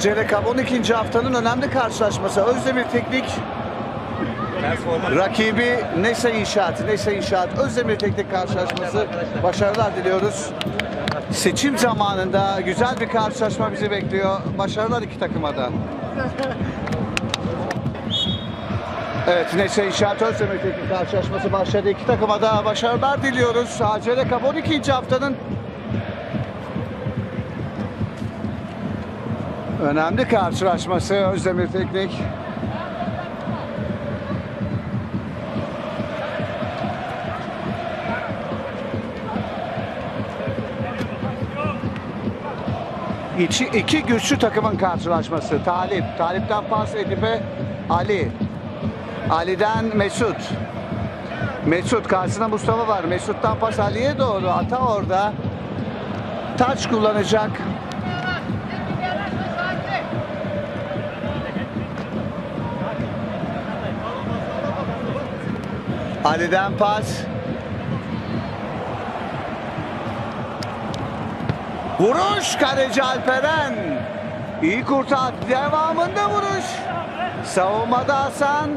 Cup 12. haftanın önemli karşılaşması. Özdemir Teknik rakibi Nesa İnşaat. Nesa İnşaat Özdemir Teknik karşılaşması. Başarılar diliyoruz. Seçim zamanında güzel bir karşılaşma bizi bekliyor. Başarılar iki takıma da. Evet Nesa İnşaat Özdemir Teknik karşılaşması başladı. İki takıma da başarılar diliyoruz. Cup 12. haftanın Önemli karşılaşması Özdemir Teknik. İki, iki güçlü takımın karşılaşması. Talip. Talip'ten pas Edip'e Ali. Ali'den Mesut. Mesut karşısında Mustafa var. Mesut'tan pas Ali'ye doğru. Ata orada. Taç kullanacak. Ali'den pas. Vuruş kaleci Alperen. İyi kurtar. Devamında vuruş. Savunmada Hasan.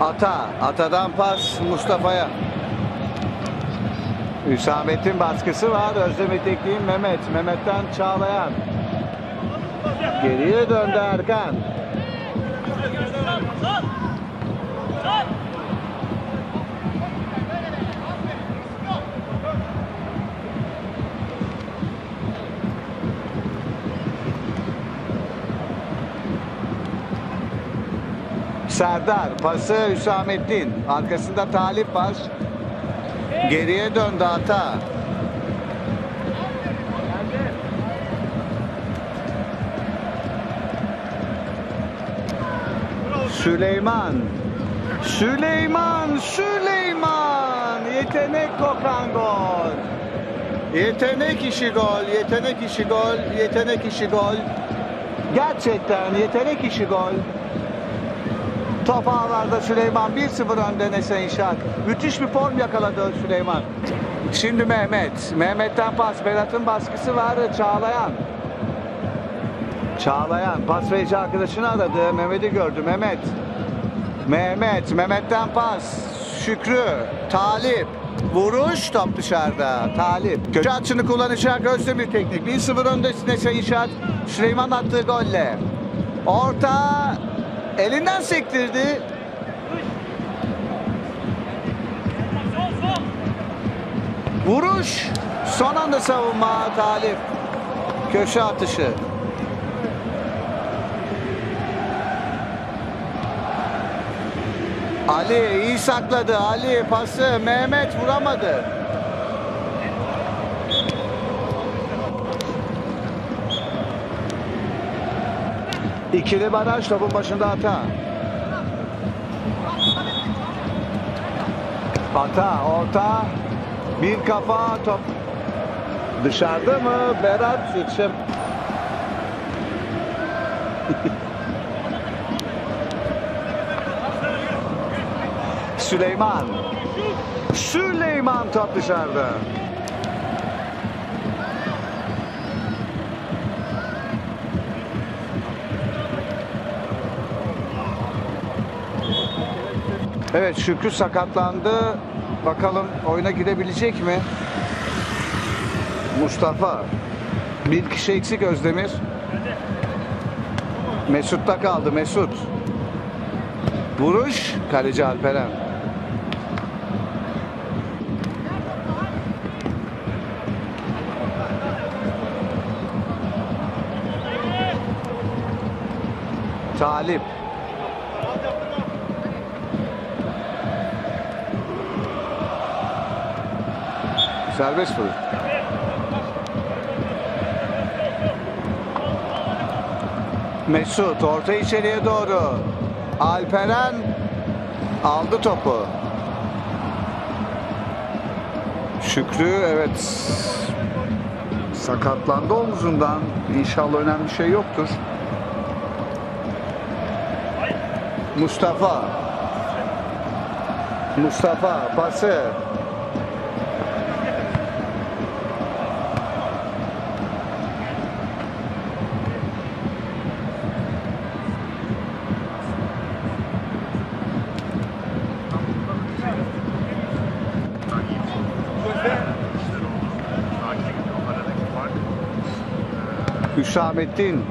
Ata. Ata'dan pas Mustafa'ya. Hüsamettin baskısı var. Özdemir Tekniğin Mehmet. Mehmet'ten Çağlayan. Geriye döndü Erkan. Serdar pası Hüsamettin. Arkasında Talip var. Geriye döndü Ata. Süleyman. Süleyman, Süleyman. Yetenek kokan gol. Yetenek işi gol, yetenek işi gol, yetenek işi gol. Gerçekten yetenek işi gol. Top ağlarda Süleyman 1-0 önde Nese İnşaat. Müthiş bir form yakaladı Süleyman. Şimdi Mehmet. Mehmet'ten pas. Berat'ın baskısı var. Çağlayan. Çağlayan pas verici arkadaşını aradı. Mehmet'i gördü. Mehmet. Mehmet. Mehmet'ten pas. Şükrü. Talip. Vuruş top dışarıda. Talip. Köşe atışını kullanacak Özdemir Teknik. 1-0 önde Nese İnşaat. Süleyman attığı golle. Orta Elinden sektirdi. Vuruş. Son anda savunma Talip. Köşe atışı. Ali iyi sakladı. Ali pası Mehmet vuramadı. İkili baraj topun başında Ata. Ata orta. Bir kafa top. Dışarıda mı? Berat Sütçem. Süleyman. Süleyman top dışarıda. Evet Şükrü sakatlandı. Bakalım oyuna girebilecek mi? Mustafa. Bir kişi eksik Özdemir. Mesut'ta kaldı Mesut. Vuruş kaleci Alperen. Talip. Serbest vuruş. Mesut orta içeriye doğru. Alperen aldı topu. Şükrü evet sakatlandı omzundan. İnşallah önemli şey yoktur. Mustafa Mustafa pası. Hüsamettin.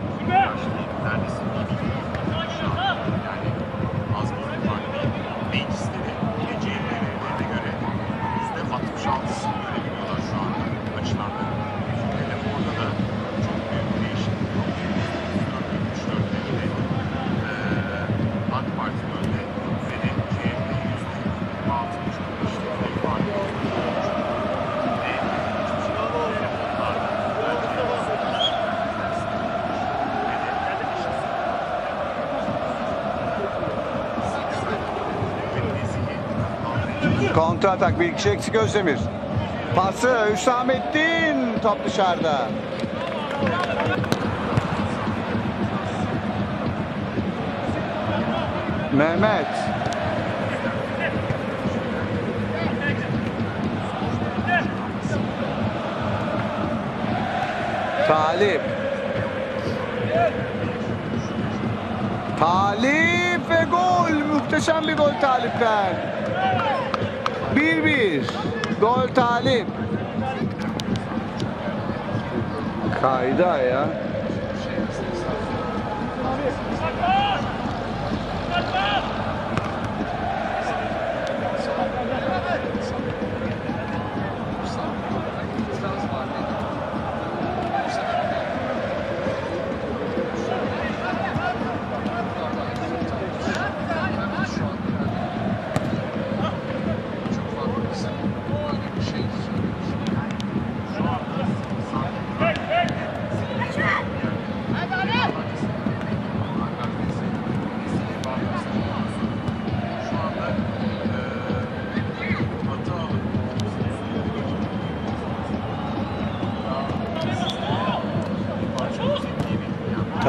Kontra atak bir kişi eksik Özdemir. Pası Hüsamettin. Top dışarıda. Mehmet. Talip. Talip ve gol. Muhteşem bir gol Talip'ten. 1-1. Gol Talip. Kayda ya. Şu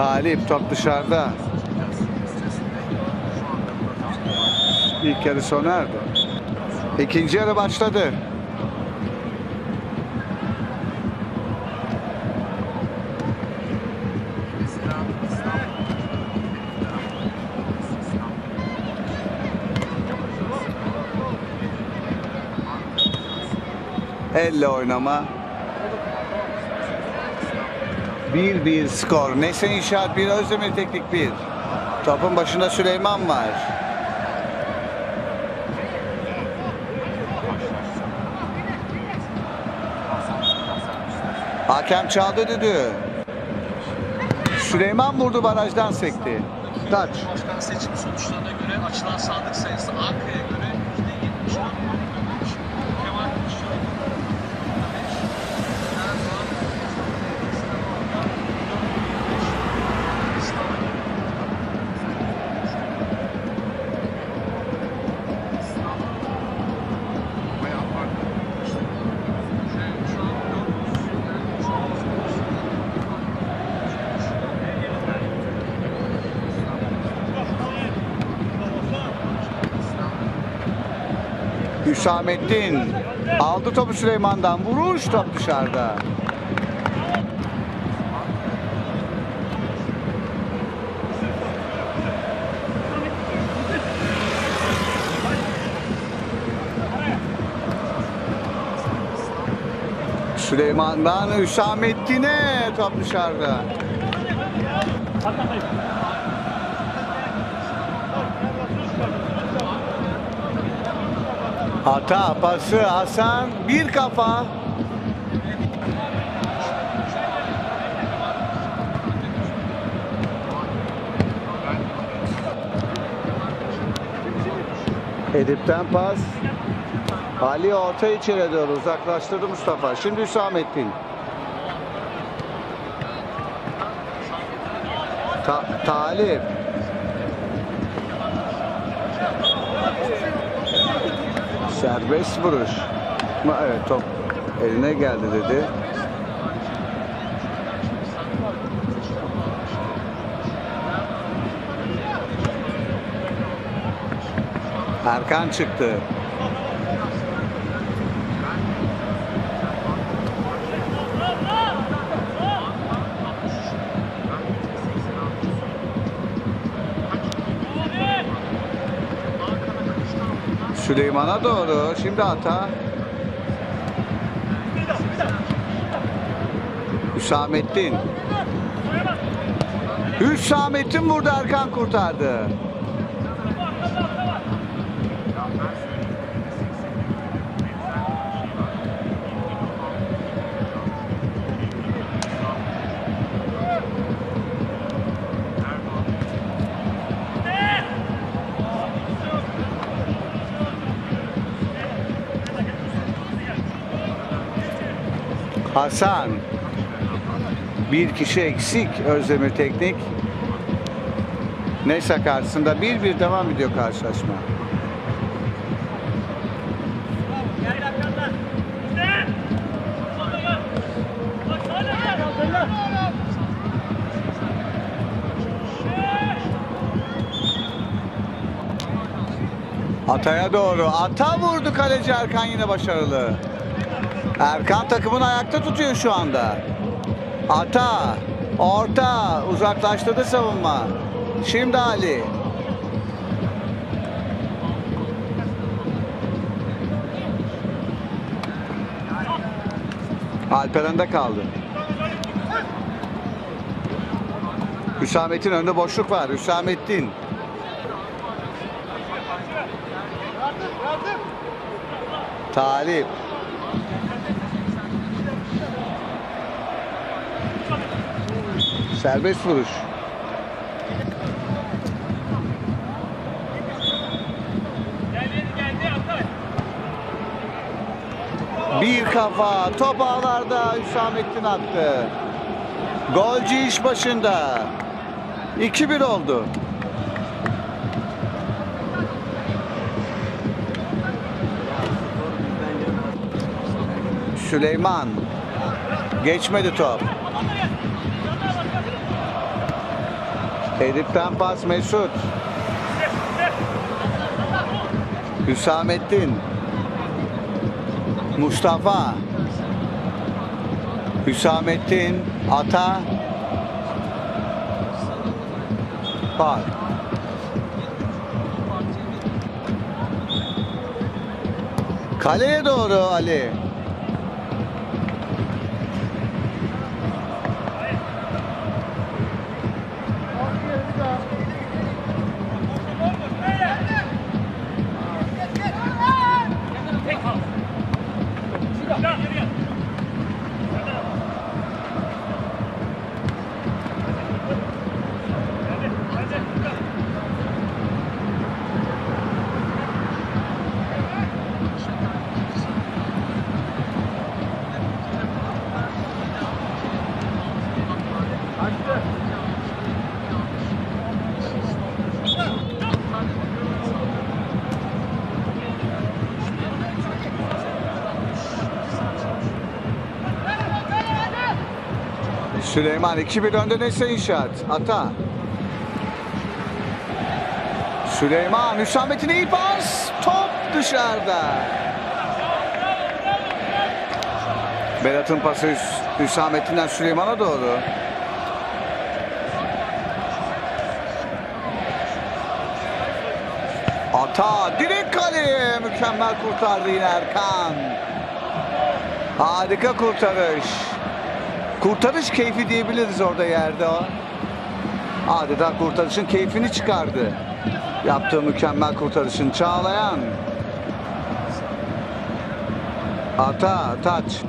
Talip top dışarıda. İlk yarı sona erdi. İkinci yarı başladı. Elle oynama. 1-1 skor. Neyse İnşaat 1, Özdemir Teknik 1. Topun başında Süleyman var. Hakem çaldı düdüğü. Süleyman vurdu barajdan sekti. Taç. Başkan seçim sonuçlarına göre açılan sandık sayısı Ankara'ya göre Hüsamettin aldı topu Süleyman'dan. Vuruş top dışarıda. Süleyman'dan Hüsamettin'e top dışarıda. Hata pası Hasan bir kafa. Edip'ten pas. Ali orta içeri doğru uzaklaştırdı Mustafa. Şimdi Hüsamettin. Ta Talip. Serbest vuruş. Ma evet top eline geldi dedi. Erkan çıktı. Süleyman'a doğru. Şimdi hata. Hüsamettin. Hüsamettin burada Erkan kurtardı. Hasan. Bir kişi eksik Özdemir Teknik. Neyse karşısında bir bir devam ediyor karşılaşma. Ataya doğru. Ata vurdu kaleci Erkan yine başarılı. Erkan takımını ayakta tutuyor şu anda. Ata. Orta. Uzaklaştırdı savunma. Şimdi Ali. Alperen'de kaldı. Hüsamettin önünde boşluk var. Hüsamettin. Talip. Serbest vuruş. Bir kafa top ağlarda Hüsamettin attı. Golcü iş başında. 2-1 oldu. Süleyman. Geçmedi top. Edip'ten pas Mesut. Hüsamettin. Mustafa. Hüsamettin. Ata. Bak. Kaleye doğru Ali. Süleyman 2-1 önde neyse inşaat. Ata. Süleyman Hüsamettin iyi pas. Top dışarıda. Berat'ın pası Hüs Hüsamettin'den Süleyman'a doğru. Ata direkt kaleye mükemmel kurtardı yine Erkan. Harika kurtarış. Kurtarış keyfi diyebiliriz orada yerde o. Adeta kurtarışın keyfini çıkardı. Yaptığı mükemmel kurtarışın Çağlayan. Ata, taç.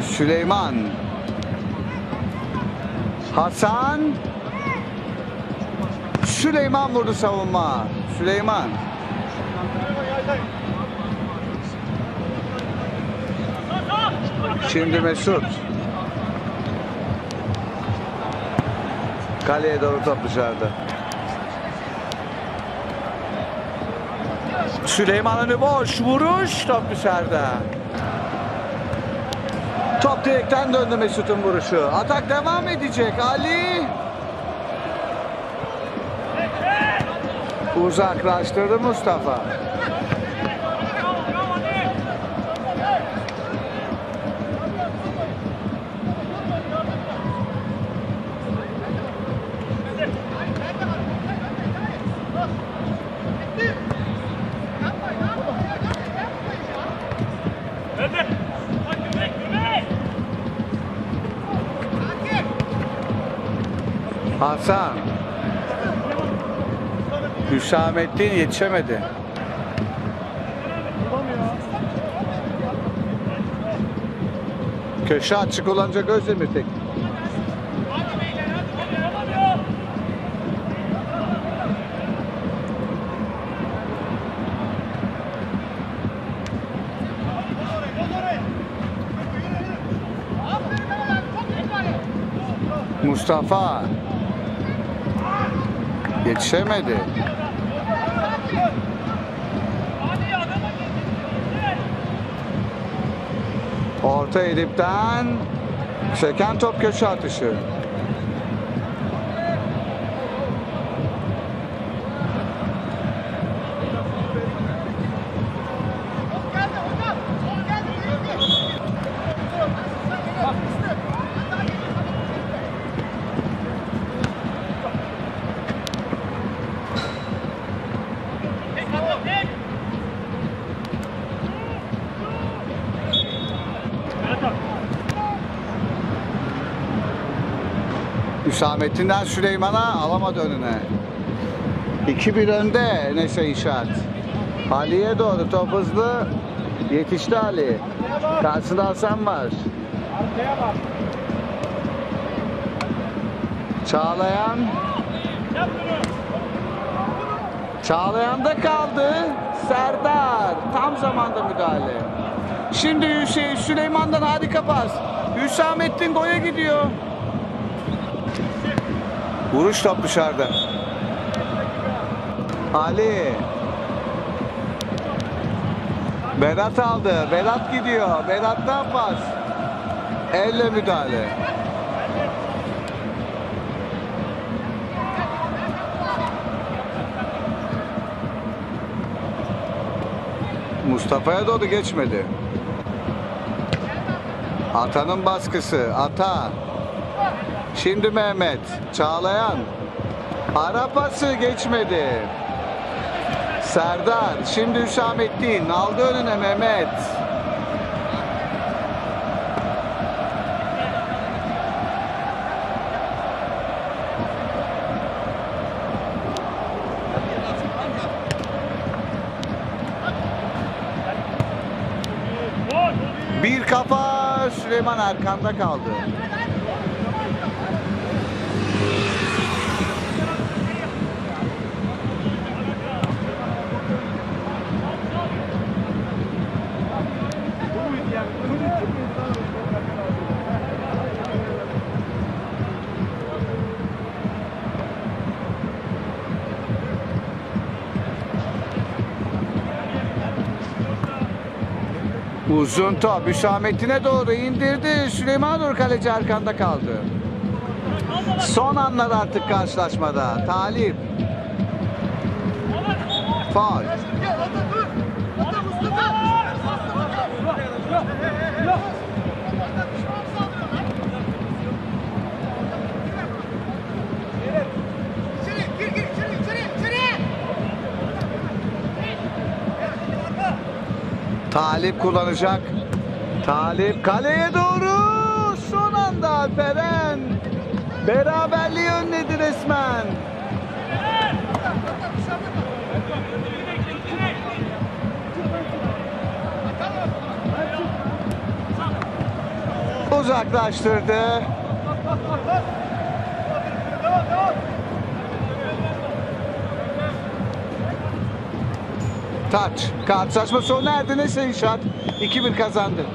Süleyman. Hasan. Süleyman vurdu savunma. Süleyman. Şimdi Mesut. Kaleye doğru top dışarıda. Süleyman önü boş. Vuruş top dışarıda. Top direkten döndü Mesut'un vuruşu. Atak devam edecek. Ali. Uzaklaştırdı Mustafa. Hasan. Hüsamettin yetişemedi. Köşe açık olunca Özdemir tek. Mustafa. Yetişemedi. Orta Edip'ten seken top köşe atışı. Hüsamettin'den Süleyman'a alamadı önüne. 2-1 önde Nese İşaret. Ali'ye doğru top hızlı. Yetişti Ali. Karşısında Hasan var. Çağlayan. Çağlayan'da kaldı. Serdar. Tam zamanda müdahale. Şimdi Hüseyin Süleyman'dan harika pas. Hüsamettin goya gidiyor. Vuruş top dışarıda. Ali. Berat aldı. Berat gidiyor. Berat'tan pas. Elle müdahale. Mustafa'ya doğru geçmedi. Atanın baskısı. Ata. Şimdi Mehmet. Çağlayan. Ara pası geçmedi. Serdar. Şimdi Hüsamettin. Aldı önüne Mehmet. Bir kafa Süleyman arkanda kaldı. Uzun top Hüsamettin'e doğru indirdi. Süleyman kaleci arkanda kaldı. Son anlar artık karşılaşmada. Talip. Faul. Talip kullanacak. Talip kaleye doğru. Son anda Alperen. Beraberliği önledi resmen. Uzaklaştırdı. Taç. Karşılaşma sona erdi. Neyse inşaat. 2-1 kazandı.